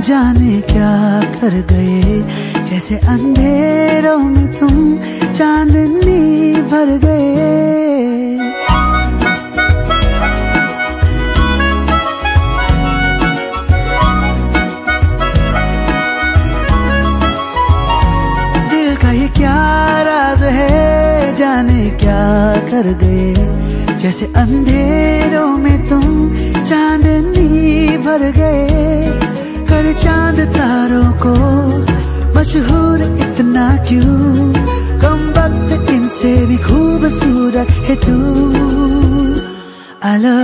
जाने क्या कर गए? जैसे अंधेरों में तुम चांदनी भर गए। दिल का ये क्या राज है? जाने क्या कर गए? जैसे अंधेरों में तुम भर गए, कर चाँद तारों को। मशहूर इतना क्यों? कम वक्त इनसे भी खूबसूरत है तू। यू